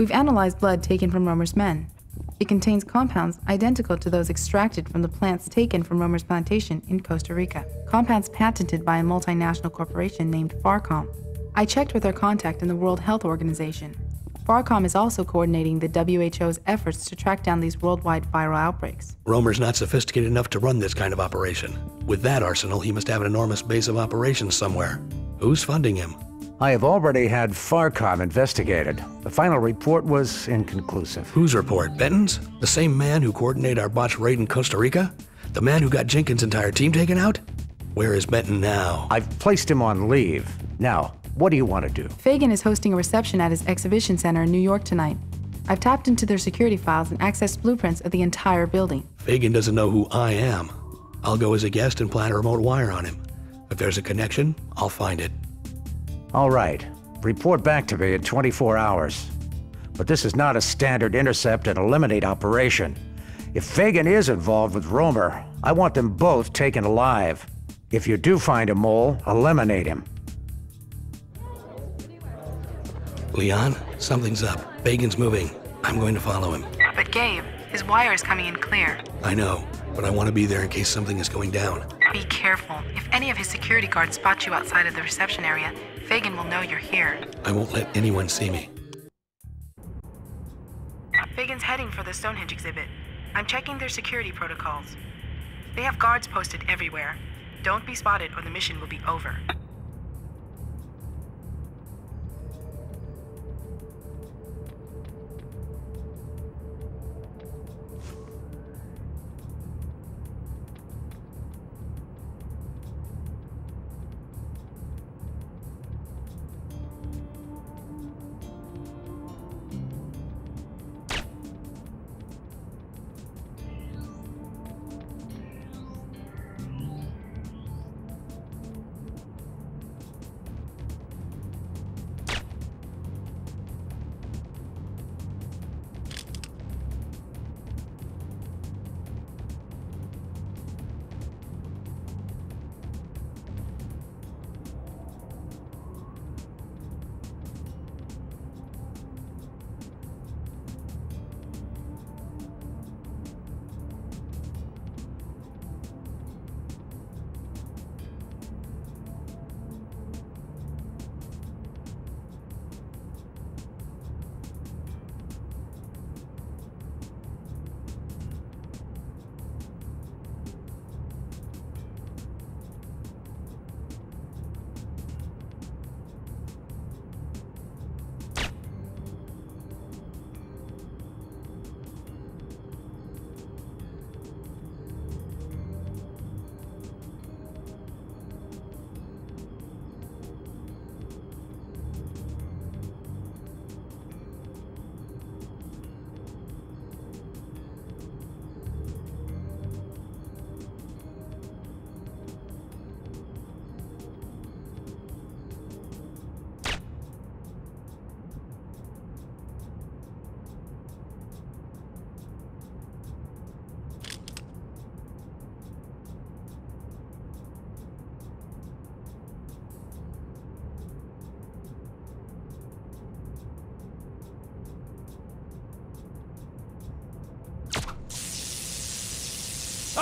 We've analyzed blood taken from Rhoemer's men. It contains compounds identical to those extracted from the plants taken from Rhoemer's plantation in Costa Rica. Compounds patented by a multinational corporation named Pharcom. I checked with our contact in the World Health Organization. Pharcom is also coordinating the WHO's efforts to track down these worldwide viral outbreaks. Romer's not sophisticated enough to run this kind of operation. With that arsenal, he must have an enormous base of operations somewhere. Who's funding him? I have already had Pharcom investigated. The final report was inconclusive. Whose report? Benton's? The same man who coordinated our botched raid in Costa Rica? The man who got Jenkins' entire team taken out? Where is Benton now? I've placed him on leave. Now, what do you want to do? Phagan is hosting a reception at his exhibition center in New York tonight. I've tapped into their security files and accessed blueprints of the entire building. Phagan doesn't know who I am. I'll go as a guest and plant a remote wire on him. If there's a connection, I'll find it. All right. Report back to me in 24 hours. But this is not a standard intercept and eliminate operation. If Phagan is involved with Rhoemer, I want them both taken alive. If you do find a mole, eliminate him. Lian, something's up. Phagan's moving. I'm going to follow him. But Gabe, his wire is coming in clear. I know, but I want to be there in case something is going down. Be careful. If any of his security guards spot you outside of the reception area, Phagan will know you're here. I won't let anyone see me. Phagan's heading for the Stonehenge exhibit. I'm checking their security protocols. They have guards posted everywhere. Don't be spotted or the mission will be over.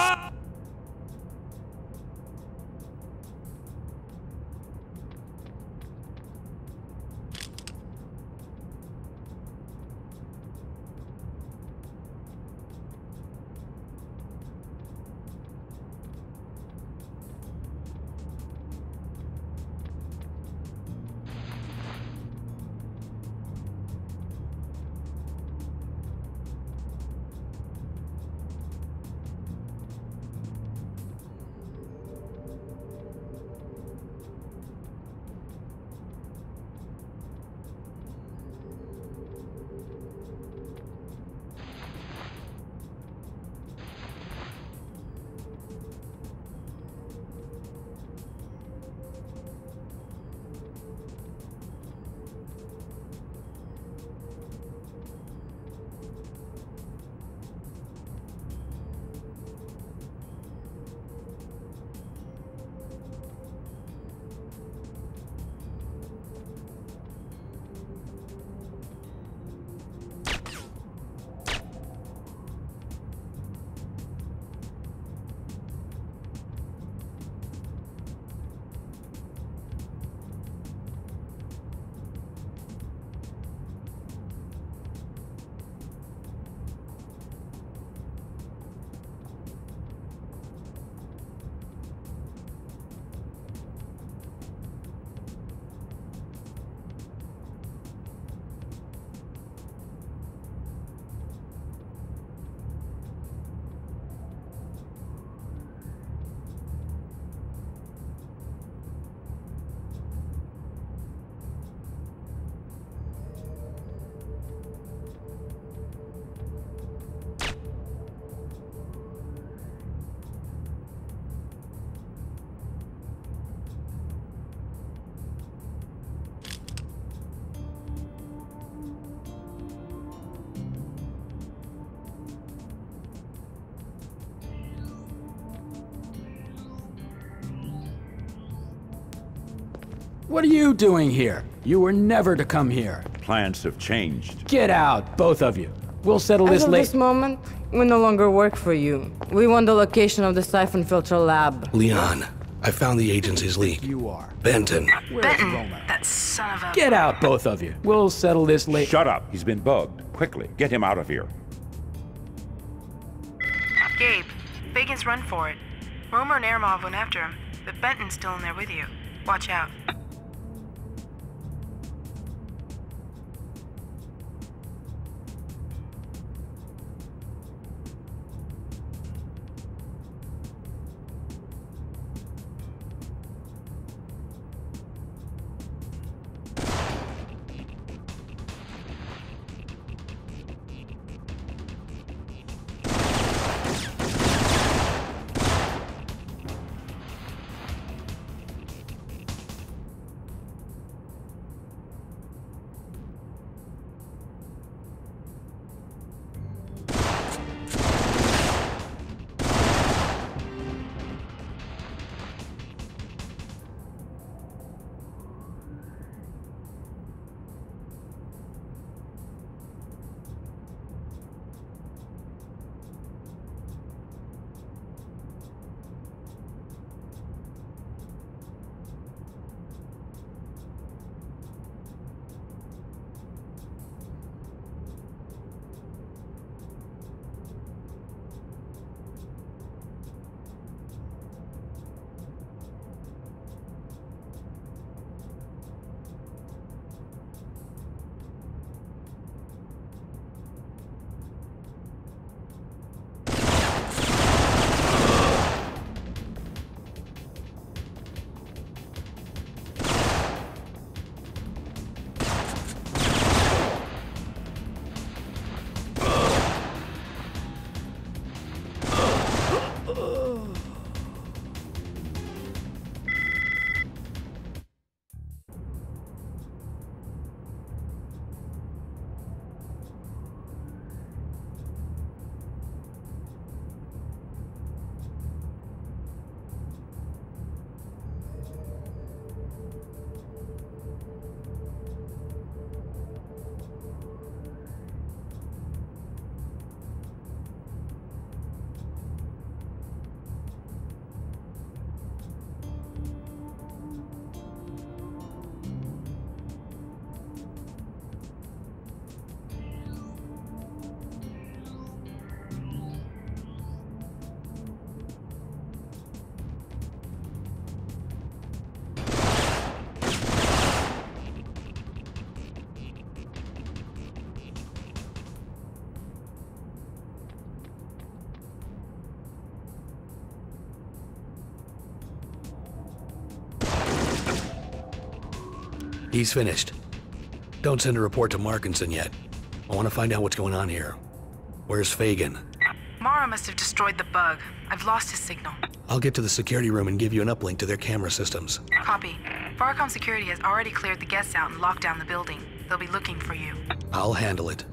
Ah! What are you doing here? You were never to come here. Plans have changed. Get out, both of you. We'll settle As this of later. this moment, we no longer work for you. We want the location of the Syphon Filter lab. Lian, I found the agency's leak. You are. Benton. Benton, that son of a. Get out, both of you. We'll settle this later. Shut up. He's been bugged. Quickly, get him out of here. Gabe, Phagan's run for it. Rhoemer and Aramov went after him, but Benton's still in there with you. Watch out. He's finished. Don't send a report to Markinson yet. I want to find out what's going on here. Where's Phagan? Mara must have destroyed the bug. I've lost his signal. I'll get to the security room and give you an uplink to their camera systems. Copy. Pharcom security has already cleared the guests out and locked down the building. They'll be looking for you. I'll handle it.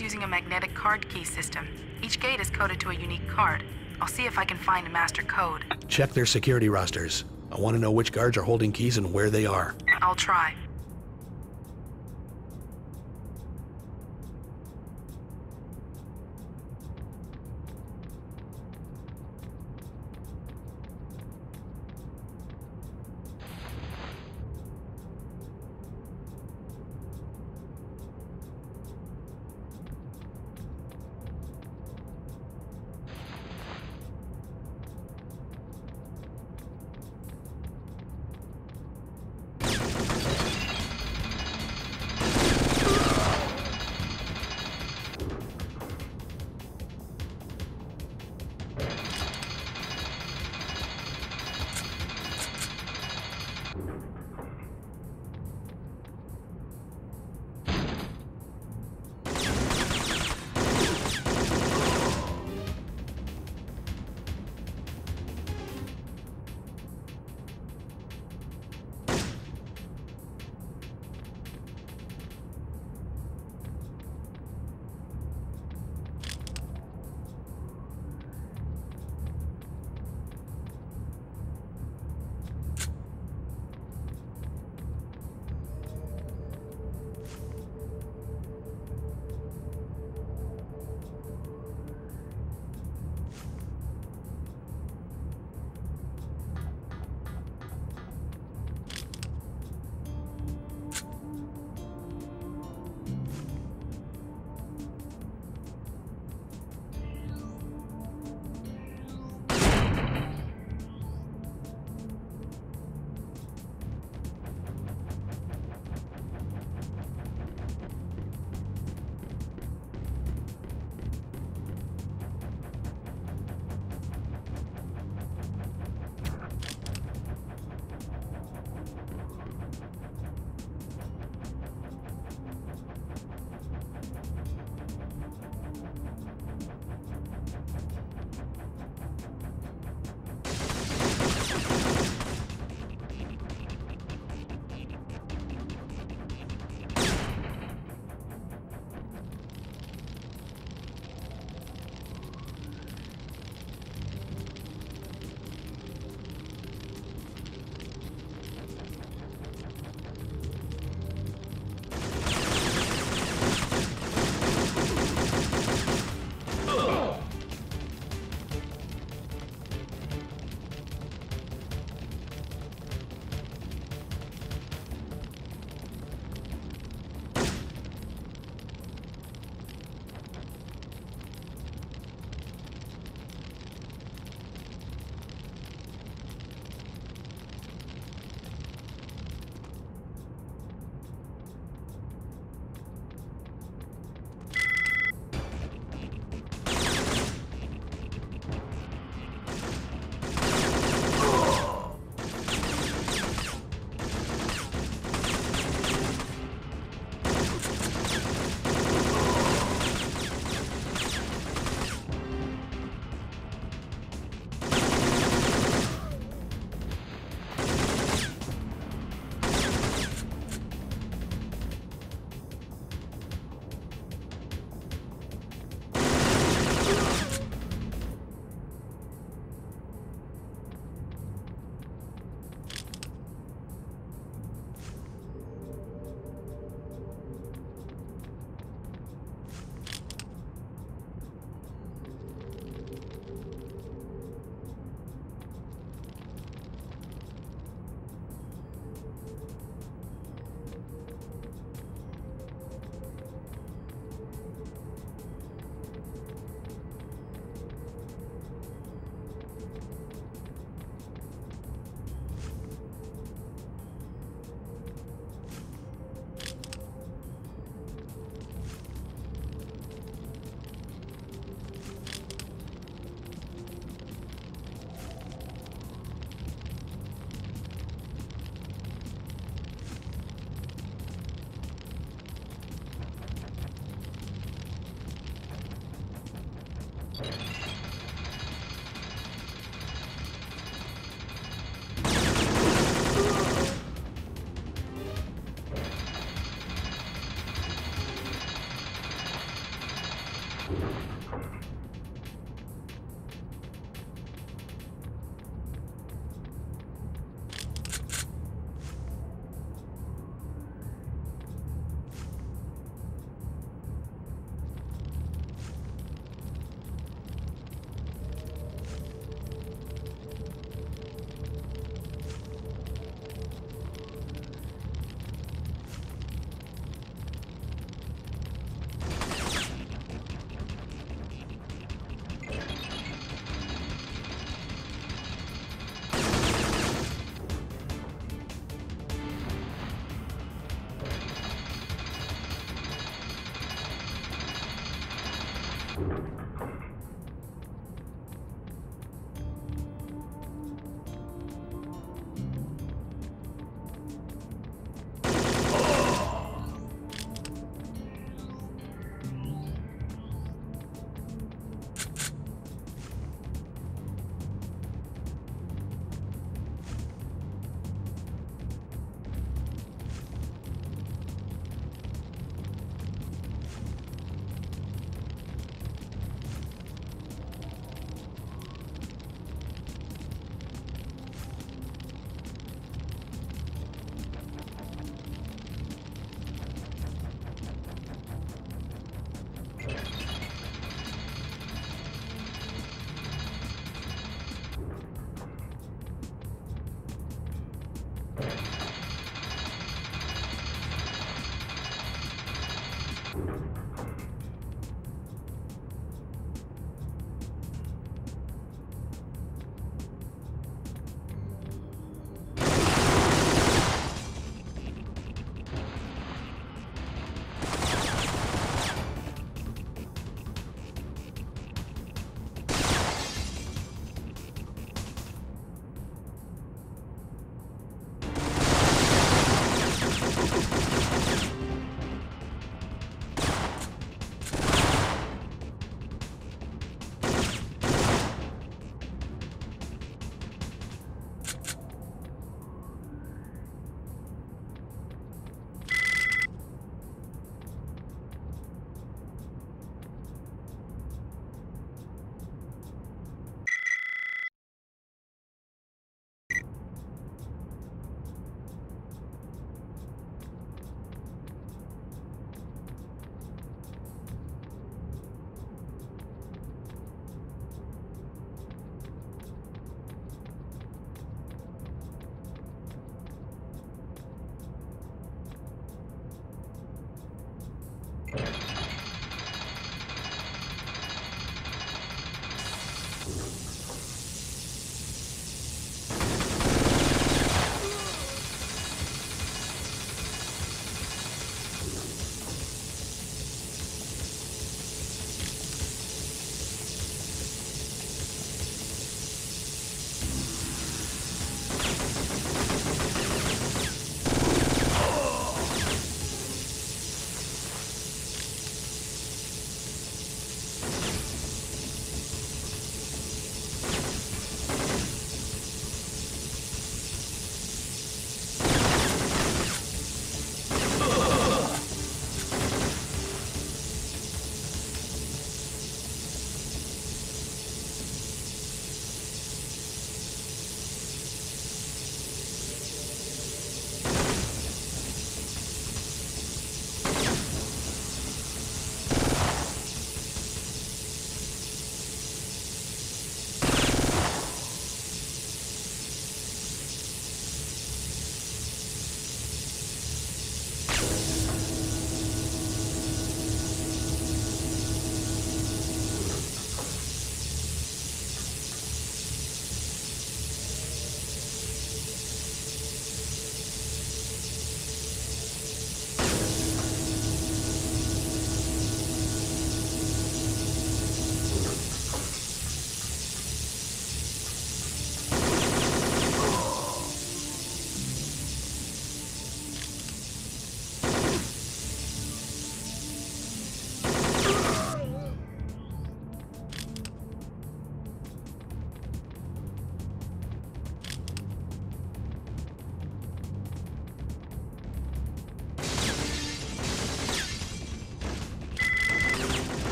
Using a magnetic card key system. Each gate is coded to a unique card. I'll see if I can find a master code. Check their security rosters. I want to know which guards are holding keys and where they are. I'll try.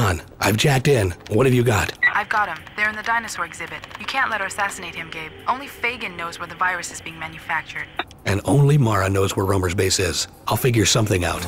Lian, I've jacked in. What have you got? I've got him. They're in the dinosaur exhibit. You can't let her assassinate him, Gabe. Only Phagan knows where the virus is being manufactured. And only Mara knows where Rhoemer's base is. I'll figure something out.